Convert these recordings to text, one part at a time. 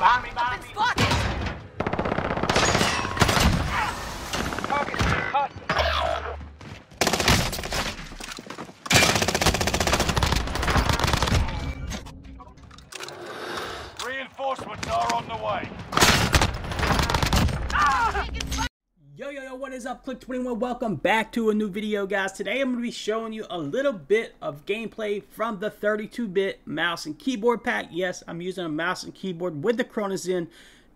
Behind me, behind me. Spotted! Target's been cut. Reinforcements are on the way. Yo, yo, yo, what is up, Click21? Welcome back to a new video, guys. Today I'm going to be showing you a little bit of gameplay from the 32-bit mouse and keyboard pack. Yes, I'm using a mouse and keyboard with the Cronus Zen.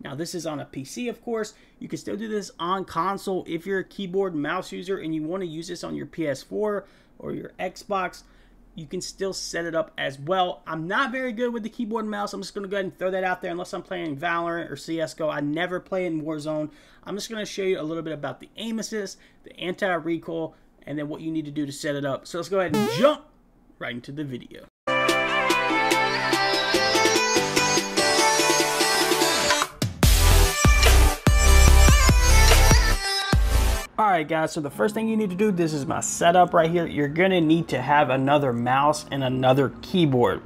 Now, this is on a PC, of course. You can still do this on console if you're a keyboard mouse user and you want to use this on your PS4 or your Xbox you can still set it up as well. I'm not very good with the keyboard and mouse. I'm just going to go ahead and throw that out there unless I'm playing Valorant or CSGO. I never play in Warzone. I'm just going to show you a little bit about the aim assist, the anti-recoil, and then what you need to do to set it up. So let's go ahead and jump right into the video. Alright guys, so the first thing you need to do, this is my setup right here. You're going to need to have another mouse and another keyboard.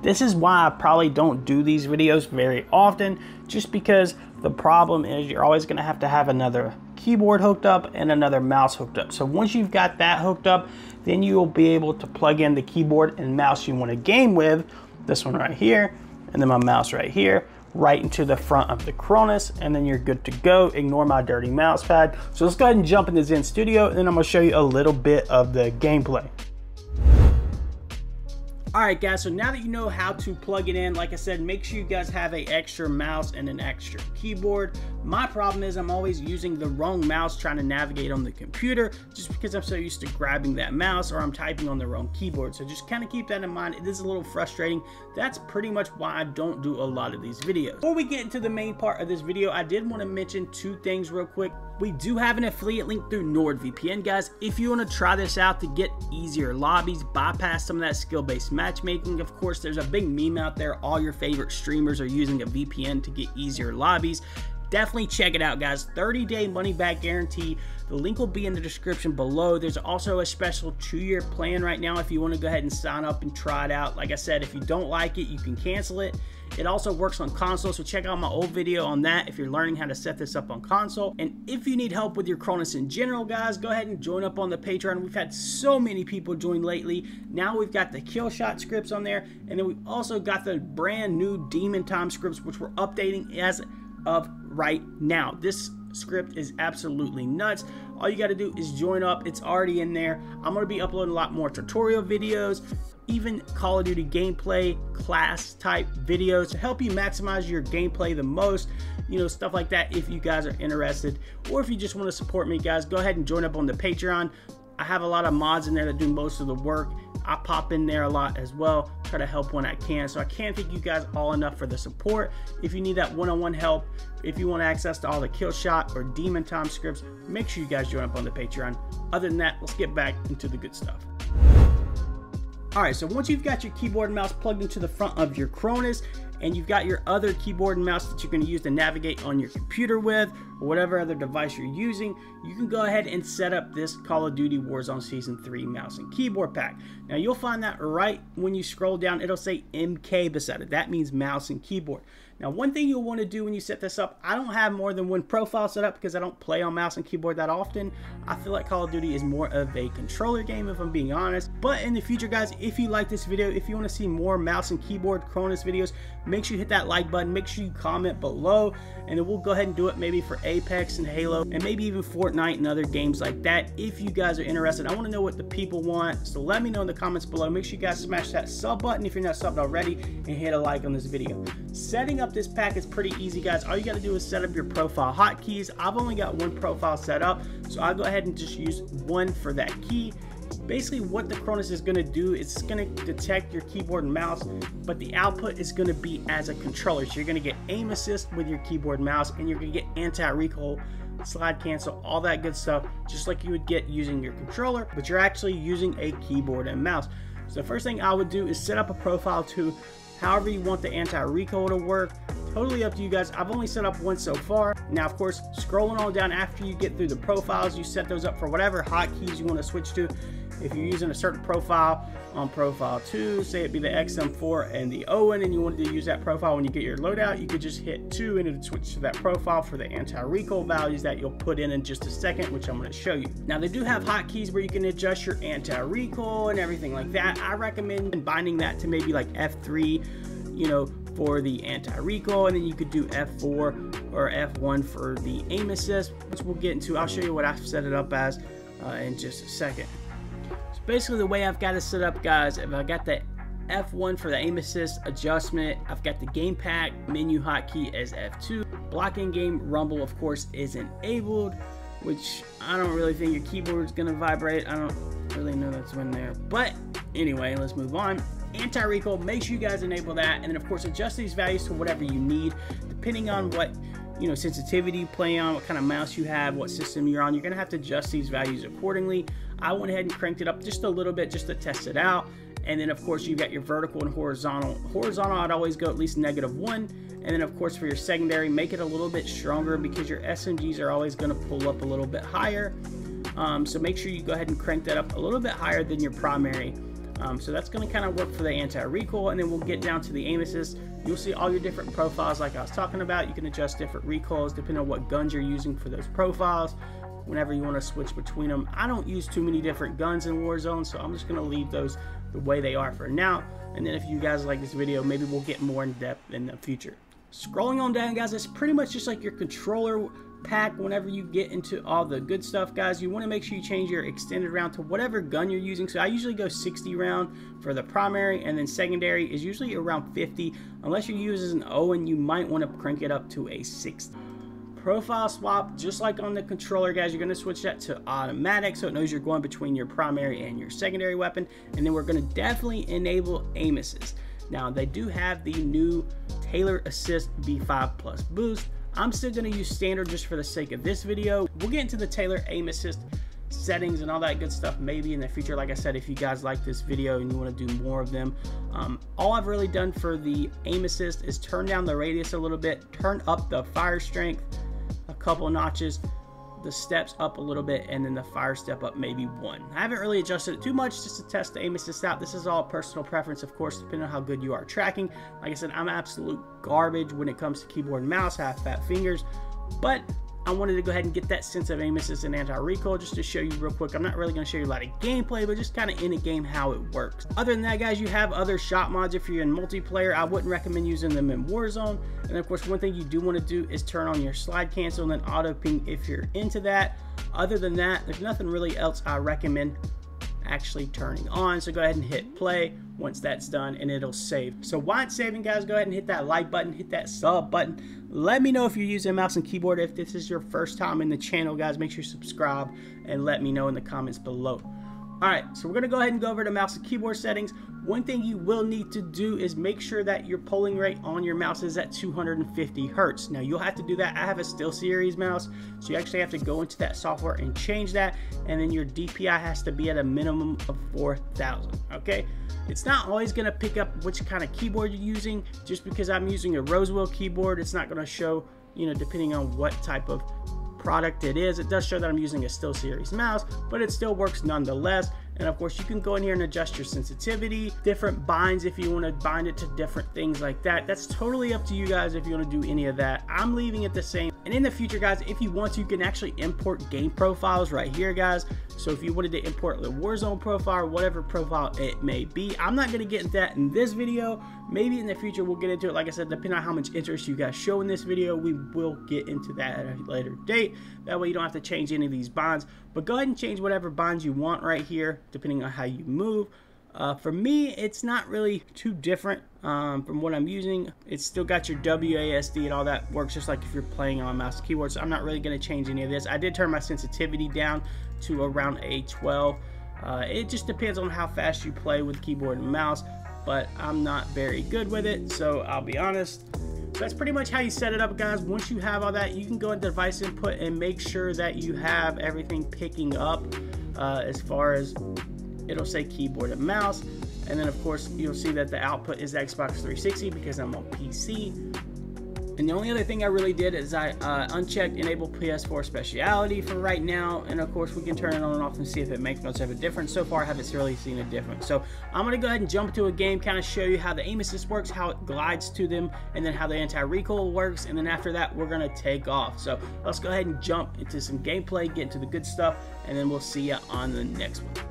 This is why I probably don't do these videos very often, just because the problem is you're always going to have to have another keyboard hooked up and another mouse hooked up. So once you've got that hooked up, then you will be able to plug in the keyboard and mouse you want to game with, this one right here, and then my mouse right here, right into the front of the Cronus and then you're good to go. Ignore my dirty mouse pad. So let's go ahead and jump into Zen Studio and then I'm gonna show you a little bit of the gameplay. Alright guys, so now that you know how to plug it in, like I said, make sure you guys have a extra mouse and an extra keyboard. My problem is I'm always using the wrong mouse trying to navigate on the computer just because I'm so used to grabbing that mouse or I'm typing on the wrong keyboard. So just kind of keep that in mind. It is a little frustrating. That's pretty much why I don't do a lot of these videos. Before we get into the main part of this video, I did want to mention two things real quick. We do have an affiliate link through NordVPN, guys. If you want to try this out to get easier lobbies, bypass some of that skill-based matchmaking. Of course, there's a big meme out there. All your favorite streamers are using a VPN to get easier lobbies. Definitely check it out, guys. 30-day money-back guarantee. The link will be in the description below. There's also a special two-year plan right now if you want to go ahead and sign up and try it out. Like I said, if you don't like it, you can cancel it. It also works on console, so check out my old video on that if you're learning how to set this up on console. And if you need help with your Cronus in general, guys, go ahead and join up on the Patreon. We've had so many people join lately. Now we've got the kill shot scripts on there, and then we've also got the brand new Demon Time scripts, which we're updating as right now. This script is absolutely nuts. All you got to do is join up. It's already in there. I'm going to be uploading a lot more tutorial videos, even Call of Duty gameplay class type videos to help you maximize your gameplay the most. You know, stuff like that if you guys are interested. Or if you just want to support me, guys, go ahead and join up on the Patreon. I have a lot of mods in there that do most of the work. I pop in there a lot as well, try to help when I can. So I can't thank you guys all enough for the support. If you need that one-on-one help, if you want access to all the kill shot or demon time scripts, make sure you guys join up on the Patreon. Other than that, let's get back into the good stuff. Alright, so once you've got your keyboard and mouse plugged into the front of your Cronus, and you've got your other keyboard and mouse that you're going to use to navigate on your computer with, or whatever other device you're using, you can go ahead and set up this Call of Duty Warzone Season 3 mouse and keyboard pack. Now you'll find that right when you scroll down, it'll say MK beside it. That means mouse and keyboard. Now, one thing you'll want to do when you set this up, I don't have more than one profile set up because I don't play on mouse and keyboard that often. I feel like Call of Duty is more of a controller game if I'm being honest. But in the future, guys, if you like this video, if you want to see more mouse and keyboard Cronus videos, make sure you hit that like button, make sure you comment below, and then we'll go ahead and do it maybe for Apex and Halo, and maybe even Fortnite and other games like that if you guys are interested. I want to know what the people want, so let me know in the comments below. Make sure you guys smash that sub button if you're not subbed already, and hit a like on this video. Setting up up this pack is pretty easy, guys. All you got to do is set up your profile hotkeys. I've only got one profile set up, so I'll go ahead and just use one for that key. Basically, what the Cronus is going to do, it's going to detect your keyboard and mouse, but the output is going to be as a controller. So you're going to get aim assist with your keyboard and mouse, and you're going to get anti-recoil, slide cancel, all that good stuff, just like you would get using your controller, but you're actually using a keyboard and mouse. So the first thing I would do is set up a profile to however you want the anti-recoil to work. Totally up to you guys. I've only set up one so far. Now, of course, scrolling on down after you get through the profiles, you set those up for whatever hotkeys you want to switch to. If you're using a certain profile on profile 2, say it be the XM4 and the Owen, and you wanted to use that profile when you get your loadout, you could just hit 2 and it would switch to that profile for the anti-recoil values that you'll put in in just a second, which I'm going to show you. Now, they do have hotkeys where you can adjust your anti-recoil and everything like that. I recommend binding that to maybe like F3, you know, for the anti-recoil, and then you could do F4 or F1 for the aim assist, which we'll get into. I'll show you what I've set it up as uh, in just a second basically the way I've got it set up guys, if I got the F1 for the aim assist adjustment, I've got the game pack menu hotkey as F2. Blocking game rumble of course is enabled, which I don't really think your keyboard is gonna vibrate. I don't really know that's in there. But anyway, let's move on. Anti-recoil, make sure you guys enable that. And then of course adjust these values to whatever you need, depending on what you know sensitivity play on, what kind of mouse you have, what system you're on. You're gonna have to adjust these values accordingly. I went ahead and cranked it up just a little bit just to test it out. And then of course you've got your vertical and horizontal. Horizontal, I'd always go at least negative one. And then of course for your secondary, make it a little bit stronger because your SMGs are always gonna pull up a little bit higher. Um, so make sure you go ahead and crank that up a little bit higher than your primary. Um, so that's to kind of work for the anti-recoil and then we'll get down to the aim assist. You'll see all your different profiles like I was talking about. You can adjust different recoils depending on what guns you're using for those profiles whenever you want to switch between them. I don't use too many different guns in Warzone, so I'm just going to leave those the way they are for now. And then if you guys like this video, maybe we'll get more in depth in the future. Scrolling on down, guys, it's pretty much just like your controller pack whenever you get into all the good stuff guys you want to make sure you change your extended round to whatever gun you're using so I usually go 60 round for the primary and then secondary is usually around 50 unless you're using an Owen you might want to crank it up to a 60 profile swap, just like on the controller, guys, you're going to switch that to automatic so it knows you're going between your primary and your secondary weapon. And then we're going to definitely enable assist. Now, they do have the new Taylor Assist V5 Plus boost. I'm still to use standard just for the sake of this video. We'll get into the Taylor aim assist settings and all that good stuff maybe in the future like i said if you guys like this video and you want to do more of them um, all i've really done for the aim assist is turn down the radius a little bit turn up the fire strength a couple notches, the steps up a little bit, and then the fire step up maybe one. I haven't really adjusted it too much just to test the aim assist out. This is all personal preference, of course, depending on how good you are tracking. Like I said, I'm absolute garbage when it comes to keyboard and mouse. half fat fingers, but I wanted to go ahead and get that sense of aim assist and anti-recoil just to show you real quick. I'm not really going to show you a lot of gameplay, but just kind of in a game how it works. Other than that, guys, you have other shot mods if you're in multiplayer. I wouldn't recommend using them in Warzone. And of course, one thing you do want to do is turn on your slide cancel and then auto ping if you're into that. Other than that, there's nothing really else I recommend actually turning on. So go ahead and hit play once that's done and it'll save. So while it's saving guys, go ahead and hit that like button, hit that sub button. Let me know if you're using mouse and keyboard. If this is your first time in the channel guys, make sure you subscribe and let me know in the comments below. Alright, so we're going to go ahead and go over to mouse and keyboard settings. One thing you will need to do is make sure that your polling rate on your mouse is at 250 hertz. Now you'll have to do that. I have a SteelSeries mouse, so you actually have to go into that software and change that, and then your DPI has to be at a minimum of 4000, okay? It's not always going to pick up which kind of keyboard you're using. Just because I'm using a Rosewill keyboard, it's not going to show, you know, depending on what type of product it is. It does show that I'm using a Still SteelSeries mouse, but it still works nonetheless. And of course, you can go in here and adjust your sensitivity, different binds if you want to bind it to different things like that. That's totally up to you guys if you want to do any of that. I'm leaving it the same. And in the future, guys, if you want to, you can actually import game profiles right here, guys. So if you wanted to import the Warzone profile whatever profile it may be, I'm not going to get into that in this video. Maybe in the future we'll get into it. Like I said, depending on how much interest you guys show in this video, we will get into that at a later date. That way you don't have to change any of these bonds. But go ahead and change whatever bonds you want right here, depending on how you move. Uh, for me, it's not really too different um, from what I'm using. It's still got your WASD and all that works just like if you're playing on a mouse keyboard. So I'm not really going to change any of this. I did turn my sensitivity down to around a 12. Uh, it just depends on how fast you play with keyboard and mouse, but I'm not very good with it. So I'll be honest. that's pretty much how you set it up, guys. Once you have all that, you can go into device input and make sure that you have everything picking up uh, as far as it'll say keyboard and mouse. And then of course you'll see that the output is Xbox 360 because I'm on PC. And the only other thing I really did is I uh, unchecked enable PS4 speciality for right now. And of course we can turn it on and off and see if it makes much of a difference. So far I haven't really seen a difference. So I'm going to go ahead and jump into a game, kind of show you how the aim assist works, how it glides to them, and then how the anti-recoil works. And then after that we're going to take off. So let's go ahead and jump into some gameplay, get into the good stuff, and then we'll see you on the next one.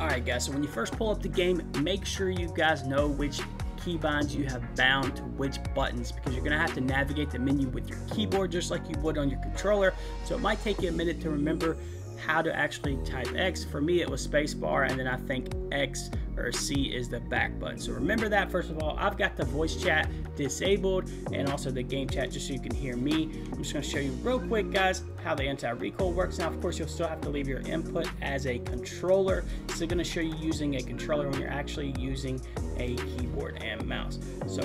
Alright guys, so when you first pull up the game, make sure you guys know which keybinds you have bound to which buttons because you're to have to navigate the menu with your keyboard just like you would on your controller. So it might take you a minute to remember how to actually type X. For me, it was spacebar, and then I think X or C is the back button. So remember that first of all. I've got the voice chat disabled and also the game chat just so you can hear me. I'm just going to show you real quick, guys, how the anti-recoil works. Now, of course, you'll still have to leave your input as a controller. It's going to show you using a controller when you're actually using a keyboard and mouse. So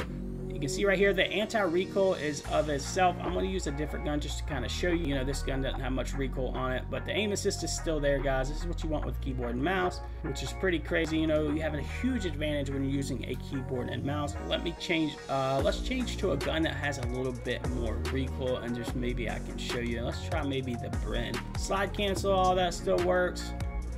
can see right here the anti-recoil is of itself. I'm going to use a different gun just to kind of show you. You know, this gun doesn't have much recoil on it, but the aim assist is still there, guys. This is what you want with keyboard and mouse, which is pretty crazy. You know, you have a huge advantage when you're using a keyboard and mouse. Let me change, uh, let's change to a gun that has a little bit more recoil and just maybe I can show you. Let's try maybe the Bren. Slide cancel, all that still works.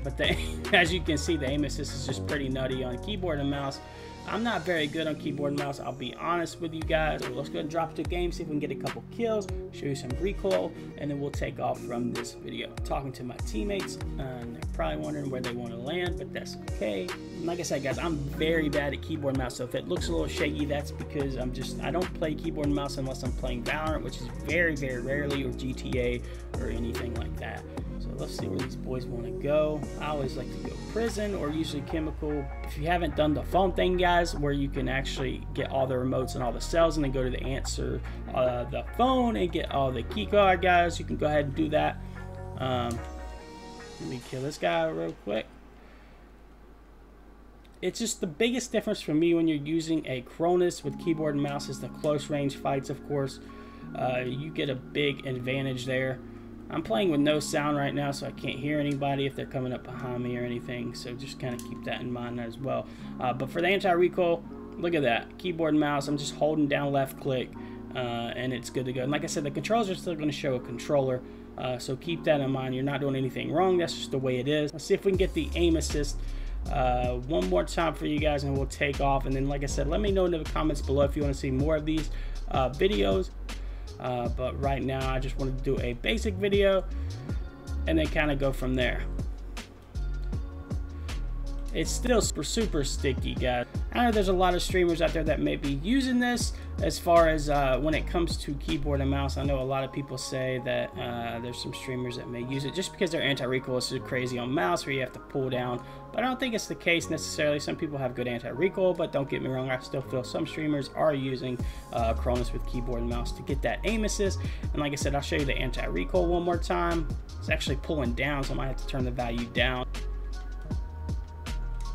But the, as you can see, the aim assist is just pretty nutty on keyboard and mouse. I'm not very good on keyboard and mouse, I'll be honest with you guys. So let's go and drop to game, see if we can get a couple kills, show you some recoil, and then we'll take off from this video. Talking to my teammates, and they're probably wondering where they want to land, but that's okay. Like I said, guys, I'm very bad at keyboard and mouse, so if it looks a little shaky, that's because I'm just, I don't play keyboard and mouse unless I'm playing Valorant, which is very, very rarely, or GTA, or anything like that. Let's see where these boys want to go. I always like to go prison or usually chemical. If you haven't done the phone thing, guys, where you can actually get all the remotes and all the cells and then go to the answer uh, the phone and get all the key card, guys, you can go ahead and do that. Um, let me kill this guy real quick. It's just the biggest difference for me when you're using a Cronus with keyboard and mouse is the close range fights, of course. Uh, you get a big advantage there. I'm playing with no sound right now, so I can't hear anybody if they're coming up behind me or anything. So just kind of keep that in mind as well. Uh, but for the anti-recoil, look at that. Keyboard and mouse, I'm just holding down left click, uh, and it's good to go. And like I said, the controls are still going to show a controller. Uh, so keep that in mind. You're not doing anything wrong. That's just the way it is. Let's see if we can get the aim assist uh, one more time for you guys and we'll take off. And then, like I said, let me know in the comments below if you want to see more of these uh, videos. Uh, but right now I just wanted to do a basic video and then kind of go from there. It's still super, super sticky, guys. I know there's a lot of streamers out there that may be using this as far as uh, when it comes to keyboard and mouse. I know a lot of people say that uh, there's some streamers that may use it just because their anti-recoil is crazy on mouse where you have to pull down. But I don't think it's the case necessarily. Some people have good anti-recoil, but don't get me wrong, I still feel some streamers are using uh, Cronus with keyboard and mouse to get that aim assist. And like I said, I'll show you the anti-recoil one more time. It's actually pulling down, so I might have to turn the value down.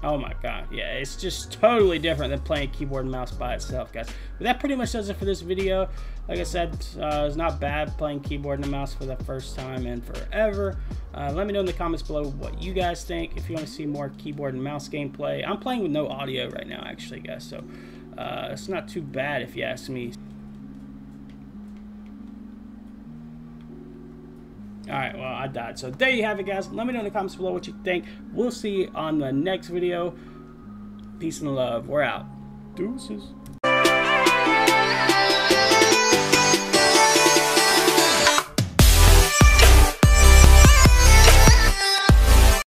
Oh my god, yeah, it's just totally different than playing keyboard and mouse by itself, guys. But that pretty much does it for this video. Like I said, uh, it's not bad playing keyboard and mouse for the first time in forever. Uh, let me know in the comments below what you guys think. If you want to see more keyboard and mouse gameplay. I'm playing with no audio right now, actually, guys, so uh, it's not too bad if you ask me. Alright, well, I died. So there you have it, guys. Let me know in the comments below what you think. We'll see you on the next video. Peace and love. We're out. Deuces.